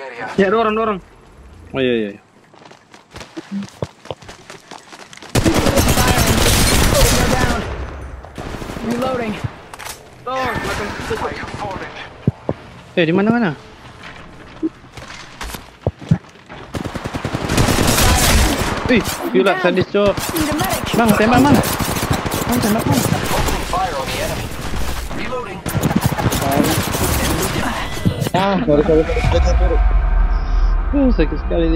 area. Ya, dorong, dorong. Oh iya iya. Down. Reloading. Eh di mana mana? Ih, gila sadis cok. Bang, tembak bang. Bang, tembak bang. Ah, agora eu quero ver. Não sei que os caras